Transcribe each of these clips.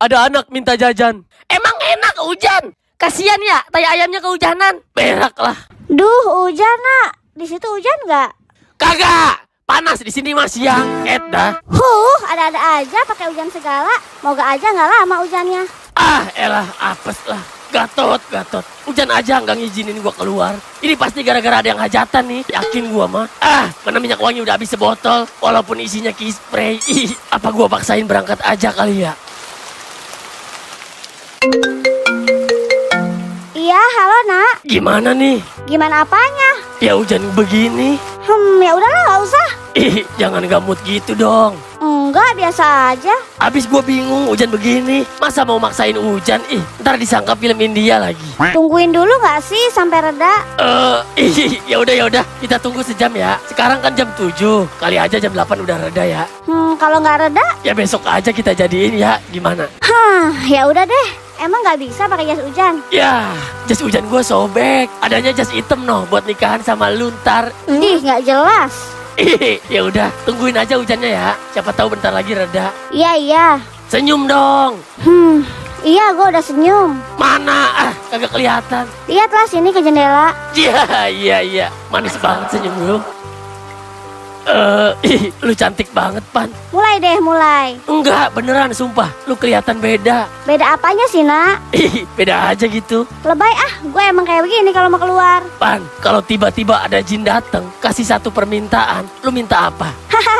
ada anak minta jajan. Emang enak hujan? Kasian ya, tai ayamnya kehujanan. Berak lah. Duh, hujan nak. Di situ hujan nggak? Kagak, panas di sini mah siang. Et dah. Huh, ada-ada aja pakai hujan segala. Moga aja nggak lama hujannya. Ah, elah, apes lah. Gatot, gatot. Hujan aja nggak ngizinin gua keluar. Ini pasti gara-gara ada yang hajatan nih. Yakin gua mah. Ah, mana minyak wangi udah habis sebotol. Walaupun isinya key spray. Ih, apa gua paksain berangkat aja kali ya? Nak. Gimana nih? Gimana apanya? Ya hujan begini. Hmm, ya udahlah nggak usah. Ih, jangan gamut gitu dong. Enggak, biasa aja. Abis gua bingung hujan begini. Masa mau maksain hujan? Ih, ntar disangka film India lagi. Tungguin dulu nggak sih sampai reda? Eh, ih, ya udah ya udah, kita tunggu sejam ya. Sekarang kan jam 7. Kali aja jam 8 udah reda ya. Hmm, kalau nggak reda, Ya besok aja kita jadiin ya. Gimana? hah, ya udah deh. Emang nggak bisa pakai jas hujan? Ya, jas hujan gua sobek. Adanya jas hitam noh buat nikahan sama luntar. Ih, nggak jelas. Ya udah, tungguin aja hujannya ya. Siapa tahu bentar lagi reda. Iya, iya. Senyum dong. Hmm, iya gue udah senyum. Mana? Ah, kagak kelihatan. Lihatlah sini ke jendela. Iya, iya, iya. Manis banget senyum lu. Eh, ih, lu cantik banget, Pan. Mulai deh, mulai. Enggak, beneran, sumpah. Lu kelihatan beda. Beda apanya sih, nak? Ih, beda aja gitu. Lebay ah, gue emang kayak begini kalau mau keluar. Pan, kalau tiba-tiba ada jin datang, kasih satu permintaan, lu minta apa? Hahaha,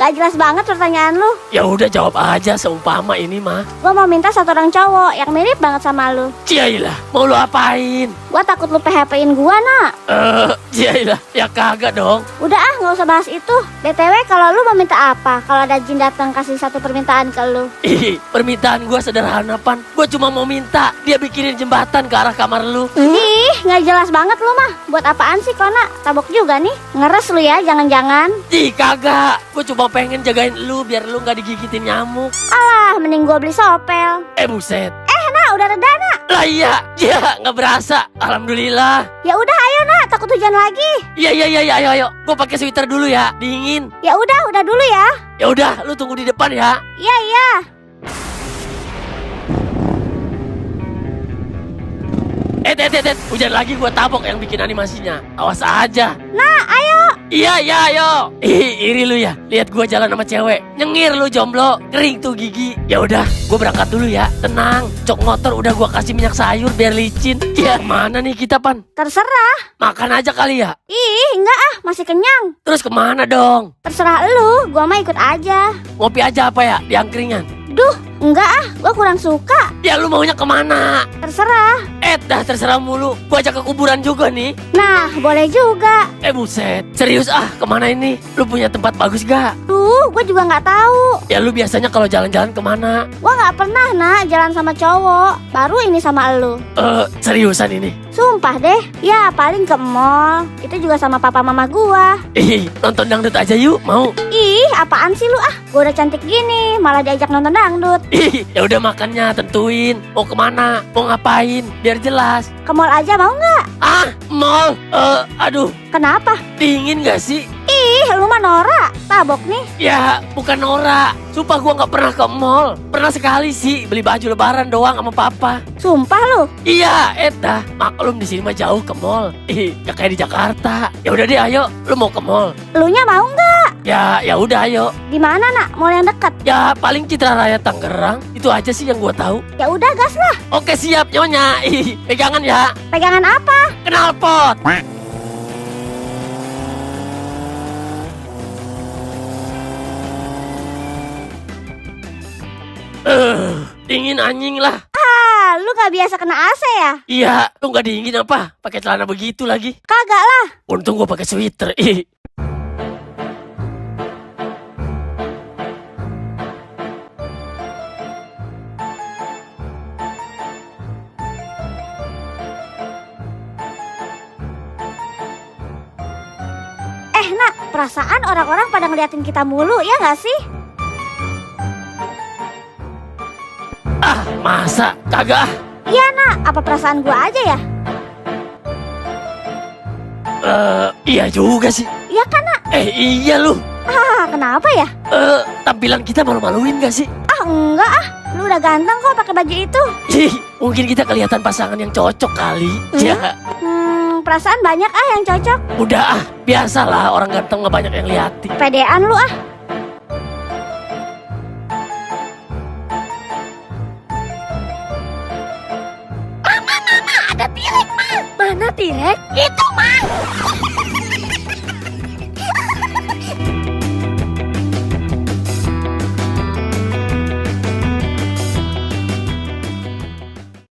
nggak jelas banget pertanyaan lu. Ya udah jawab aja seumpama ini mah. Gue mau minta satu orang cowok yang mirip banget sama lu. Ciailah, mau lu apain? Gue takut lu PHP-in gue, nak. Eh, ciailah, ya kagak dong. Udah ah, nggak usah bahas itu. BTW, kalau lu mau minta apa? Kalau ada jin datang kasih satu permintaan ke lu. Ih, permintaan gua sederhana, Pan. Gua cuma mau minta dia bikinin jembatan ke arah kamar lu. Ih, nggak jelas banget lu mah. Buat apaan sih, Kona? Tabok juga nih. Ngeres lu ya, jangan-jangan. Ih, kagak. Gua cuma pengen jagain lu biar lu nggak digigitin nyamuk. Alah, mending gue beli sopel. Eh, buset. Eh, nak, udah reda, nak. Lah iya, ya nggak berasa. Alhamdulillah. Ya udah, ayo, nak. Takut hujan lagi. Iya, iya, iya, iya, ayo, ayo. Gua pakai sweater dulu ya, dingin. Ya udah, udah dulu ya. Ya udah, lu tunggu di depan ya. Iya, iya. Eh, eh, eh, eh, hujan lagi gua tabok yang bikin animasinya. Awas aja. Nah, ayo. Iya, iya, ayo. Ih, iri lu ya. Lihat gua jalan sama cewek. Nyengir lu jomblo. Kering tuh gigi. Ya udah, gua berangkat dulu ya. Tenang. Cok motor udah gua kasih minyak sayur biar licin. Ya, mana nih kita, Pan? Terserah. Makan aja kali ya. Ih, enggak ah, masih kenyang. Terus ke mana dong? Terserah lu, gua mah ikut aja. Ngopi aja apa ya? Di angkringan. Duh, enggak ah, gua kurang suka. Ya lu maunya ke mana? Terserah. Eh, dah terserah mulu. Gua ajak ke kuburan juga nih. Nah, boleh juga. Eh buset, serius ah, ke mana ini? Lu punya tempat bagus gak? Duh, gua juga nggak tahu. Ya lu biasanya kalau jalan-jalan ke mana? Gua nggak pernah nak jalan sama cowok. Baru ini sama lu. Eh, seriusan ini? Sumpah deh. Ya, paling ke mall. Itu juga sama papa mama gua. Ih, nonton dangdut aja yuk, mau? Apaan sih lu ah? Gua udah cantik gini, malah diajak nonton dangdut. Ih, ya udah makannya tentuin. Mau ke mana? Mau ngapain? Biar jelas. Ke mall aja mau nggak? Ah, mall. Eh, aduh, Kenapa? dingin gak sih? Ih, lu mah Nora. Tabok nih. Ya, bukan Nora. Sumpah gua nggak pernah ke mall. Pernah sekali sih beli baju lebaran doang sama papa. Sumpah lu. Iya, Eta. Maklum di sini mah jauh ke mall. Ih, ya kayak di Jakarta. Ya udah deh, ayo. Lu mau ke mall? Lu nya mau nggak? Ya, ya udah ayo. Di mana nak? Mall yang dekat. Ya paling Citra Raya Tangerang. Itu aja sih yang gua tahu. Ya udah gas lah. Oke, siap nyonya. Ih, pegangan ya. Pegangan apa? Kenal pot. Eh, dingin anjing lah. Ah, lu gak biasa kena AC ya? Iya, lu nggak dingin apa? Pakai celana begitu lagi. Kagak lah. Untung gua pakai sweater. Ih. Perasaan orang-orang pada ngeliatin kita mulu ya gak sih? Ah, masa? Kagak. Iya nak, apa perasaan gua aja ya? Eh, iya juga sih. Iya kan nak? Eh, iya lu. Ah, kenapa ya? Eh, tampilan kita malu-maluin gak sih? Ah enggak ah. Lu udah ganteng kok pakai baju itu. Ih, mungkin kita kelihatan pasangan yang cocok kali. Ya, Hmm, perasaan banyak ah yang cocok. udah ah, biasalah orang ganteng nggak banyak yang liatin. Pedean lu ah. Mama, mama, ada tirek, ma. Mana Tirek? Itu.